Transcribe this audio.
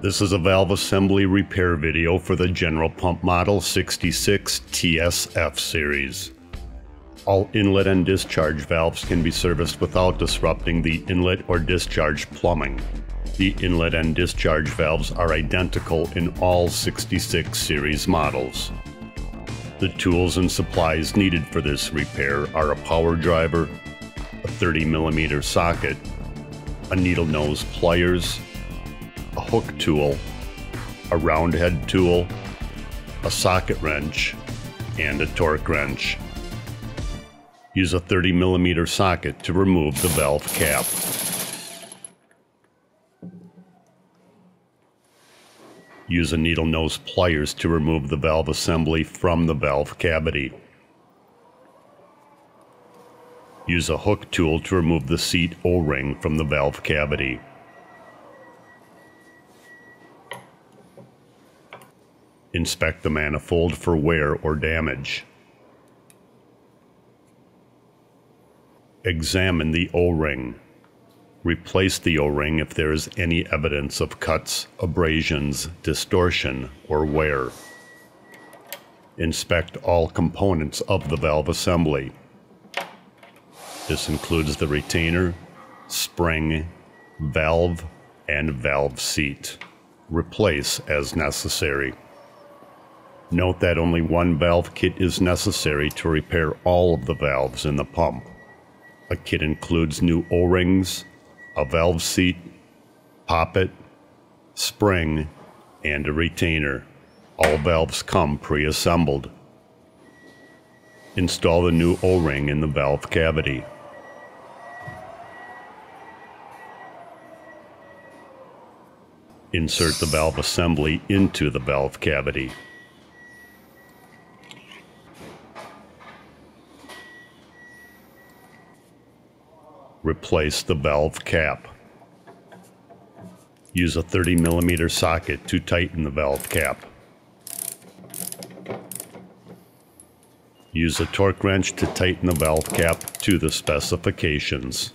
This is a valve assembly repair video for the General Pump Model 66 TSF series. All inlet and discharge valves can be serviced without disrupting the inlet or discharge plumbing. The inlet and discharge valves are identical in all 66 series models. The tools and supplies needed for this repair are a power driver, a 30mm socket, a needle nose pliers, a hook tool, a round head tool, a socket wrench, and a torque wrench. Use a 30 millimeter socket to remove the valve cap. Use a needle nose pliers to remove the valve assembly from the valve cavity. Use a hook tool to remove the seat O-ring from the valve cavity. Inspect the manifold for wear or damage. Examine the O-ring. Replace the O-ring if there is any evidence of cuts, abrasions, distortion, or wear. Inspect all components of the valve assembly. This includes the retainer, spring, valve, and valve seat. Replace as necessary. Note that only one valve kit is necessary to repair all of the valves in the pump. A kit includes new O-rings, a valve seat, poppet, spring, and a retainer. All valves come pre-assembled. Install the new O-ring in the valve cavity. Insert the valve assembly into the valve cavity. Replace the valve cap. Use a 30 millimeter socket to tighten the valve cap. Use a torque wrench to tighten the valve cap to the specifications.